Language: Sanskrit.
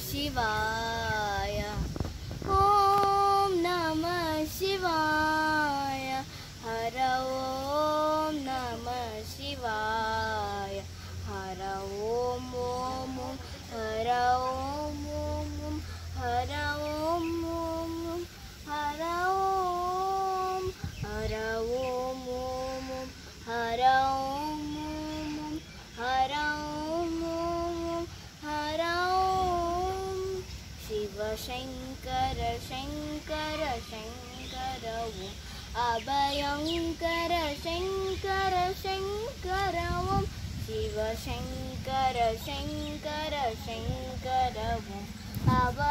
西文 शिवशङ्कर शङ्कर शङ्कर शङ्करव। अभङ्कर शङ्कर शङ्कर शिवशङ्कर शङ्कर शङ्कर शङ्करव। आव